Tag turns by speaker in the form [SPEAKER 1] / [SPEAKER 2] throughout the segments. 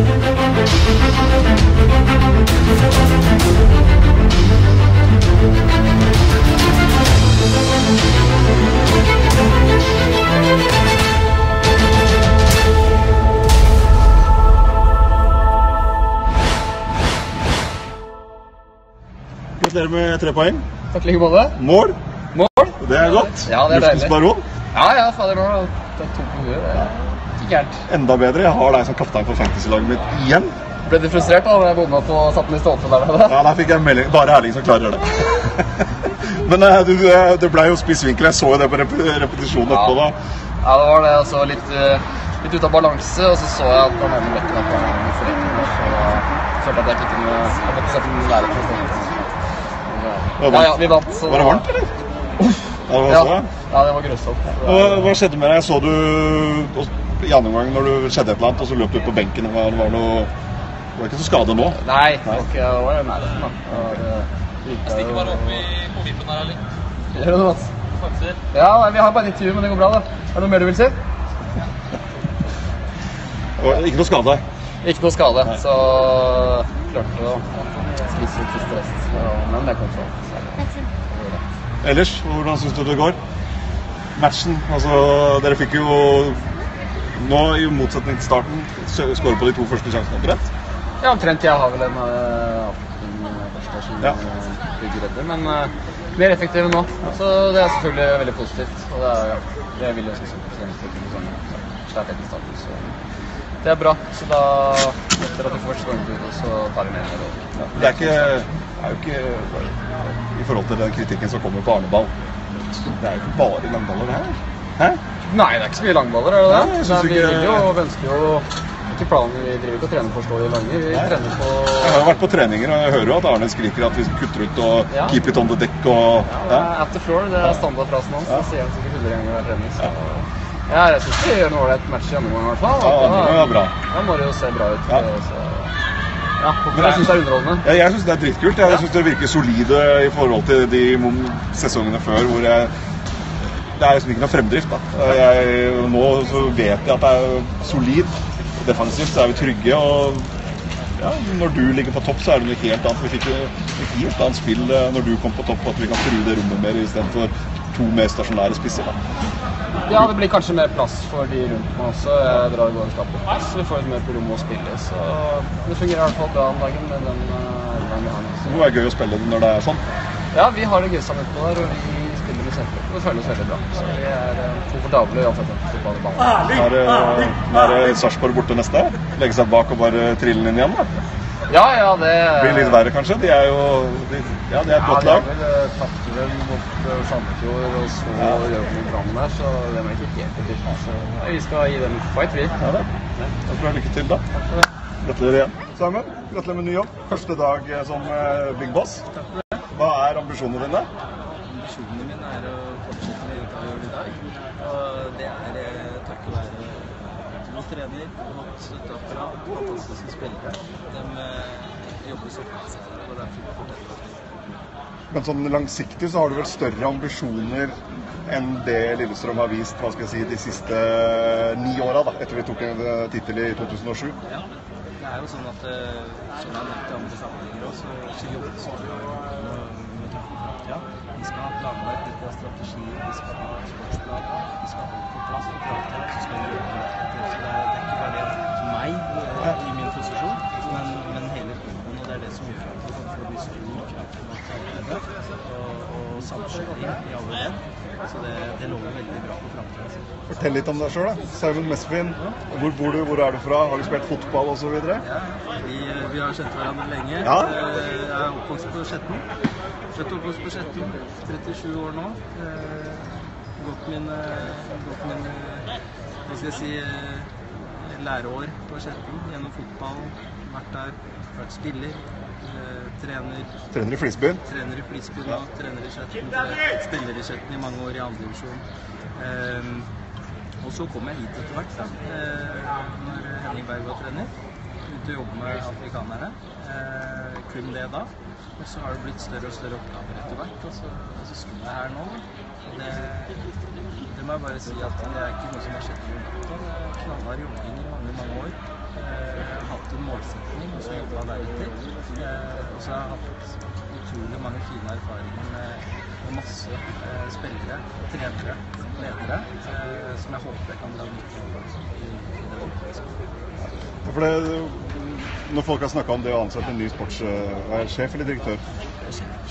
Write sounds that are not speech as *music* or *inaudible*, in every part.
[SPEAKER 1] Gratulerer med tre poeng.
[SPEAKER 2] Takk like måte.
[SPEAKER 1] Mål.
[SPEAKER 2] Mål?
[SPEAKER 1] Det er godt.
[SPEAKER 2] Ja, det er
[SPEAKER 1] Luftens baron.
[SPEAKER 2] Ja, ja, fader, nå har jeg tatt to på huet. Det er ikke gærent.
[SPEAKER 1] Enda bedre. Jeg har deg som kaptein på fantasy-laget mitt igjen.
[SPEAKER 2] Ble du frustrert da da jeg bomma på satt den i stolpen der? nede?
[SPEAKER 1] Ja, Der fikk jeg melding. Bare Erling som klarer det. *laughs* Men eh, du, eh, det ble jo spissvinkel. Jeg så jo det på rep repetisjonen etterpå. da.
[SPEAKER 2] Ja, det var det. Altså litt, eh, litt ute av balanse, og så så jeg at han hadde bekken var på en forretning så da følte jeg at jeg ikke kunne Jeg måtte sette den lære på stedet. Ja, ja, vi vant. Så
[SPEAKER 1] Var det varmt, eller? Ja, det var
[SPEAKER 2] Ja, det var grusomt.
[SPEAKER 1] Hva, hva skjedde med deg? Så du i andre omgang når du skjedde et eller annet, og så løp du ut på benken? Det var, det var noe Du var ikke så skada nå?
[SPEAKER 2] Nei, det var ikke det var i nærheten, da. Jeg
[SPEAKER 3] Stikker bare opp i, på vippen her, eller?
[SPEAKER 2] Gjør du det, Mats? Ja, nei, vi har bare et intervju, men det går bra, da. Er det noe mer du vil si?
[SPEAKER 1] Og Ikke noe skade?
[SPEAKER 2] Ikke noe skade, så klarte å spise ut siste rest. Men det kom så.
[SPEAKER 1] Ellers, hvordan syns du det går? Matchen, altså Dere fikk jo nå, i motsetning til starten, skåre på de to første sjansene omtrent.
[SPEAKER 2] Ja, omtrent. Jeg har vel en uh, avslutning uh, først der som
[SPEAKER 1] Ja.
[SPEAKER 2] bygger redder, men uh, mer effektiv nå. Så det er selvfølgelig veldig positivt. Og det, er, det vil jeg si på sesongen. Etter starten, så det er bra. Så da, etter at du får sesongtilbudet, så tar vi med ned.
[SPEAKER 1] Ja, Det er ikke, er jo ikke I forhold til den kritikken som kommer på Arneball. Det er jo ikke bare langballer, det her. Hæ?
[SPEAKER 2] Nei, det er ikke så mye langballer, er det det?
[SPEAKER 1] Nei,
[SPEAKER 2] Nei, vi
[SPEAKER 1] ikke-
[SPEAKER 2] vil jo, og ønsker jo ikke planen, Vi driver ikke og trener for å stå i lange. Vi
[SPEAKER 1] Nei.
[SPEAKER 2] trener på
[SPEAKER 1] Jeg har jo vært på treninger, og jeg hører jo at Arne skriker at vi kutter ut og
[SPEAKER 2] Ja.
[SPEAKER 1] keep it on the deck og
[SPEAKER 2] Ja,
[SPEAKER 1] ja.
[SPEAKER 2] At the floor, det er standardfrasen hans.
[SPEAKER 1] Ja.
[SPEAKER 2] Det sier han sikkert 100 ganger hver trening. Så. Ja, jeg syns vi gjør en ålreit match i gjennomgang, i hvert fall.
[SPEAKER 1] Ja, andre var bra.
[SPEAKER 2] Da må det jo se bra ut.
[SPEAKER 1] Ja.
[SPEAKER 2] Så. Ja, men jeg syns det er underholdende.
[SPEAKER 1] Ja, jeg syns det er dritkult. Jeg syns det virker solide i forhold til de sesongene før hvor jeg Det er liksom ikke noe fremdrift. da. Jeg, nå så vet jeg at det er solid. Defensivt så er vi trygge. og ja, Når du ligger på topp, så er det noe helt annet. Vi fikk jo et helt annet spill eh, når du kom på topp, at vi kan true det rommet mer istedenfor to mer stasjonære spisser. da.
[SPEAKER 2] Ja, det blir kanskje mer plass for de rundt meg også. Jeg drar og går og på plass. Vi får litt mer på rommet å spille. Så det fungerer i hvert fall bra om dagen med den uh, vi har nå.
[SPEAKER 1] Det må være gøy å spille når det er sånn.
[SPEAKER 2] Ja, vi har det gøy sammen utpå der, og vi spiller med selvtillit. Det føles veldig bra. Så vi er uh, komfortable uansett hvem som spiller ballen.
[SPEAKER 1] Er, Nå er det Sarpsborg borte neste? Legge seg bak og bare trille den inn igjen? da?
[SPEAKER 2] Ja, ja, det
[SPEAKER 1] Blir litt verre, kanskje? De er jo de, Ja, det er et
[SPEAKER 2] Ja,
[SPEAKER 1] godt
[SPEAKER 2] de har
[SPEAKER 1] lag.
[SPEAKER 2] vel eh, tapt vel mot eh, Sandefjord, og så
[SPEAKER 1] Ja.
[SPEAKER 2] gjør de Brann der, så det må ikke helt betyr. Så vi skal gi dem fight, vi.
[SPEAKER 1] Ja, det. Da får jeg lykke til, da. Gratulerer igjen. Samuel, gratulerer med ny jobb. Første dag eh, som Big Boss. Takk for det. Hva er ambisjonene dine?
[SPEAKER 3] Ambisjonene mine er å fortsette med det jeg gjør i dag. Og det er takket være trener, godt støtteapparat, fantastiske spillere. De eh, jobber så fast, og derfor fortsetter vi.
[SPEAKER 1] Men sånn langsiktig så har du vel større ambisjoner enn det Lillestrøm har vist hva skal jeg si, de siste eh, ni åra, etter vi tok en eh, tittel i 2007.
[SPEAKER 3] Ja, det er jo sånn at som jeg nevnte i andre sammenhenger òg, så med, med tanke på framtida. Vi skal ha planverk, vi skal ha strategier, vi skal det, det lover veldig bra for framtida.
[SPEAKER 1] Fortell litt om deg sjøl. Simon Mesvin, hvor bor du, hvor er du fra, har du spilt fotball osv.?
[SPEAKER 3] Ja, vi, vi har kjent hverandre lenge.
[SPEAKER 1] Ja.
[SPEAKER 3] Eh, Jeg er oppvokst på Skjetten. Født og oppvokst på Skjetten. 37 år nå. Eh, Gått min, eh, gått min eh, hva skal jeg si, eh, læreår på Skjetten gjennom fotball. Vært der, vært spiller, eh, trener.
[SPEAKER 1] Trener i Flisbyen.
[SPEAKER 3] Trener i Flisby nå, trener i Skjetten. Spiller i Skjetten i mange år i andredivisjon. divisjon. og så kom jeg hit etter hvert, da, eh, når Henning Berg var trener. Ute og jobbe med afrikanere. Eh, kun det da. Og så har det blitt større og større oppgaver etter hvert. Og så, og så står jeg her nå. Og det, det må jeg bare si at det er ikke noe som har skjedd i natta. Knallhard jobbing i mange, mange år. Eh, hatt en målsetning, og så jobba deretter. Eh, og så har jeg hatt utrolig mange fine erfaringer med, masse eh, spillere, trenere, ledere, eh, som jeg håper jeg kan dra nytte av.
[SPEAKER 1] For det, når folk har snakka om det å ansette en ny sportssjef eller direktør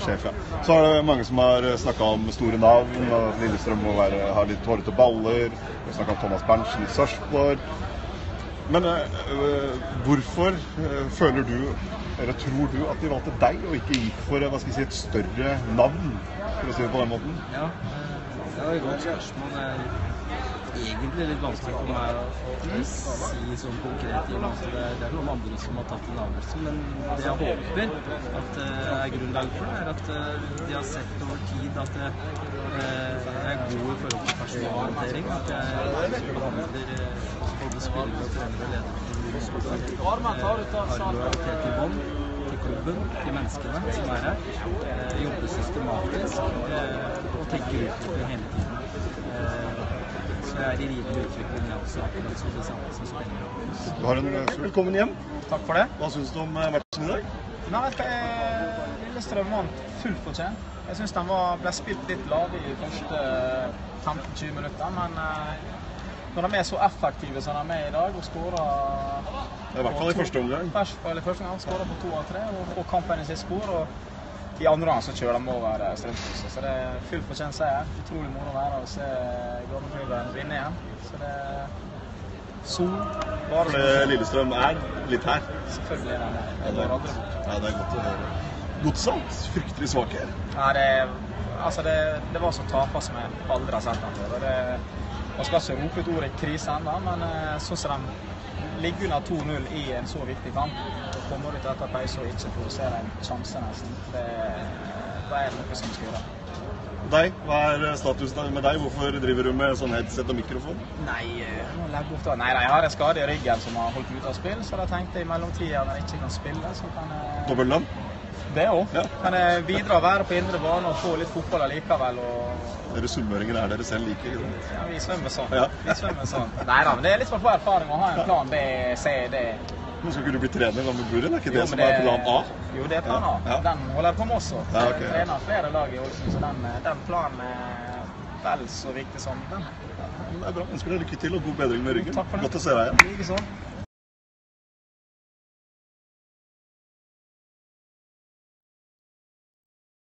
[SPEAKER 1] Sjef, ja. Så er det mange som har snakka om store navn, at Lillestrøm må være, ha litt hårete baller. Vi har snakka om Thomas Berntsen i Sarpsborg. Men øh, hvorfor øh, føler du, eller tror du, at de valgte deg, og ikke gikk for hva skal jeg si, et større navn, for å si det på den måten?
[SPEAKER 3] Ja, eh, det var et godt spørsmål. Det er egentlig litt vanskelig for meg å si sånn konkret og med det, det er noen andre som har tatt en avgjørelse. Men det jeg håper at det er grunnlag for, er at eh, de har sett over tid at det, eh, jeg er god i forhold til personalhåndtering. At jeg behandler eh, både spillere og trenere og ledere måte. Har lojalitet i bånn til klubben, til menneskene som er her. Jeg jobber systematisk eh, og tenker utvikling hele tiden. Eh, så jeg er i rivende utvikling, jeg også. Akkurat som det samme som spillere.
[SPEAKER 1] Du har en, velkommen hjem.
[SPEAKER 4] Takk for det.
[SPEAKER 1] Hva syns du om eh, matchen i dag?
[SPEAKER 4] Nei, eh, Lillestrøm vant fullt fortjent. Jeg syns den var, ble spilt litt lav i de første 15-20 minutter, men eh, når de er så effektive som de er i dag og skårer
[SPEAKER 1] I hvert fall i første omgang.
[SPEAKER 4] I første omgang skårer på to av tre og får kampen i sitt spor. og I andre omgang så kjører de over Strømsgodset. Så det er full fortjent seier. Utrolig moro å være og se gamleklubben vinne igjen. Så det er sol.
[SPEAKER 1] Fordi Lillestrøm er litt her.
[SPEAKER 4] Selvfølgelig er den det.
[SPEAKER 1] Ja, det er godt å høre. Godset fryktelig svak her.
[SPEAKER 4] Ja, det, altså det, det var så taper som jeg aldri har sett den før. Man skal ikke rope ut ordet krise ennå, men eh, sånn som de ligger under 2-0 i en så viktig kamp, og kommer ut etter pause og ikke produserer en sjanse nesten, det, er det noe som gjøre.
[SPEAKER 1] Deg, hva er statusen med deg? Hvorfor driver du med sånn headset og mikrofon?
[SPEAKER 4] Nei, eh. Nei, nei, jeg har en skade i ryggen som har holdt ute av spill, så da tenkte jeg i mellomtida når jeg ikke kan spille, så kan jeg
[SPEAKER 1] Dobbeltlønn?
[SPEAKER 4] Det òg.
[SPEAKER 1] Ja.
[SPEAKER 4] Kan eh, bidra å være på indre bane og få litt fotball allikevel. og
[SPEAKER 1] Dere sunnmøringer er dere selv like. ikke sant?
[SPEAKER 4] Ja, vi svømmer sånn.
[SPEAKER 1] Ja.
[SPEAKER 4] Vi svømmer sånn. Nei da, men det er litt for å få erfaring å ha en plan B, C, D.
[SPEAKER 1] Men skal ikke du bli trener sammen med Buren? Er ikke det som
[SPEAKER 4] men
[SPEAKER 1] er plan A?
[SPEAKER 4] Jo, det er plan A.
[SPEAKER 1] Ja.
[SPEAKER 4] Den holder jeg på med også.
[SPEAKER 1] Ja, ok,
[SPEAKER 4] Jeg trener flere lag i Ålesund, så den, den planen er vel så viktig som den.
[SPEAKER 1] Det er bra. Ønsker deg lykke til og god bedring med ryggen.
[SPEAKER 4] Takk for det.
[SPEAKER 1] Godt å se deg igjen.
[SPEAKER 4] Likeså.